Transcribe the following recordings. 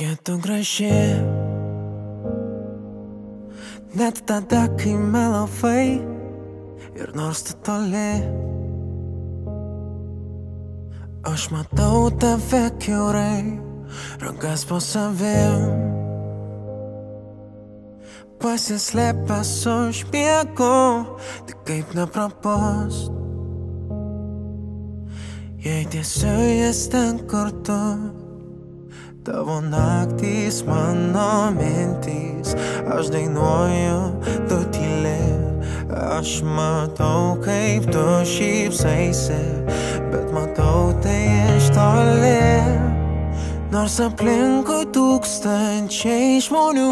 Kokia tu graži Net tada, kai melavai Ir nors tu toli Aš matau tave kiaurai Rankas po savim Pasislėpęs už miego Tik kaip neprapast Jei tiesiog jas ten kartu Tavo naktys, mano mintys, aš dainuoju, tu tylė. Aš matau, kaip tu šypsaisi, bet matau tai iš toli. Nors aplinkui tūkstančiai žmonių,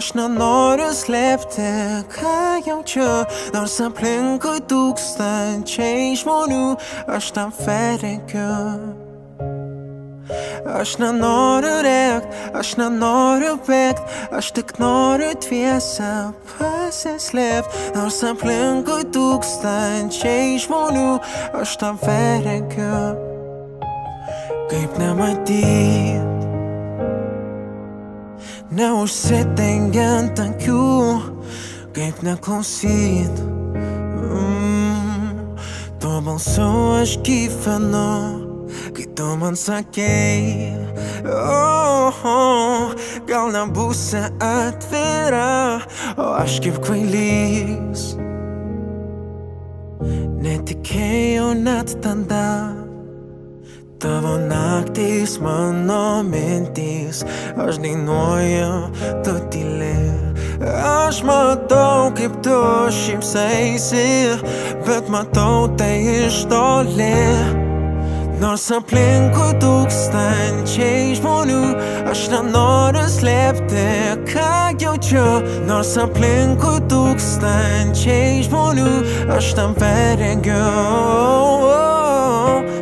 aš nenoriu slėpti, ką jaučiu. Nors aplinkui tūkstančiai žmonių, aš tam ferekiu. Aš nenoriu rėkt, aš nenoriu bėgt, aš tik noriu tiesą pasislėpt, nors aplinkui tūkstančiai žmonių, aš tam verkiu, kaip nematyt, neužsidengiant akių, kaip neklausyt. Mm, tuo balsu aš gyvenu kai tu man sakei, oh, oh, gal nebūsi atvira, o aš kaip kvailys. Netikėjau net tada. Tavo naktys, mano mintys, aš dainuoju, tu tyli. Aš matau, kaip tu šypsaisi, bet matau tai iš toli. Nors aplinkui tūkstančiai žmonių, aš nenoriu slėpti, ką jaučiu. Nors aplinkui tūkstančiai žmonių, aš tam perengiu.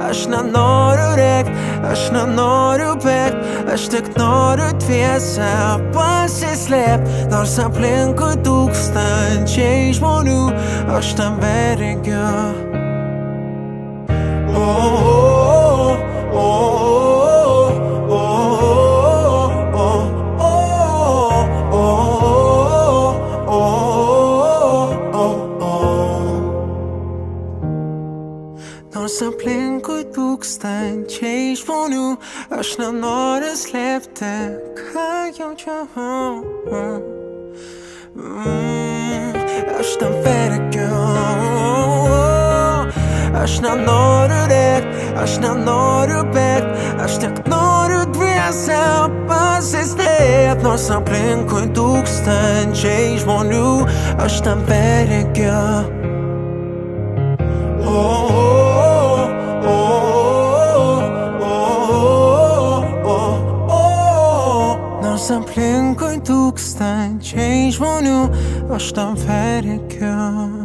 Aš nenoriu rėkt, aš nenoriu bėgt, aš tik noriu tiesą pasislėpt. Nors aplinkui tūkstančiai žmonių, aš tam perengiu. Nors aplinkui tūkstančiai žmonių, aš nenoriu slėpti, ką jaučiu. Mm, aš tam verkiu. Aš nenoriu rėkt, aš nenoriu bėgt, aš tik noriu dviese pasistėt, nors aplinkui tūkstančiai žmonių, aš tam verkiu. Nors aplinkui tūkstančiai žmonių, aš tam verkiu.